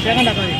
Jangan tak kali.